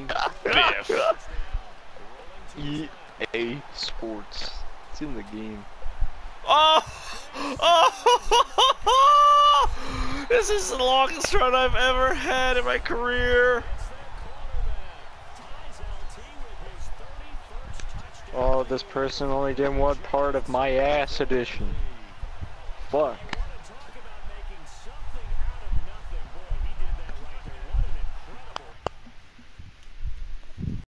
Biff. EA Sports. It's in the game. Oh! Oh! This is the longest run I've ever had in my career. Oh, this person only did one part of my ass edition. Fuck.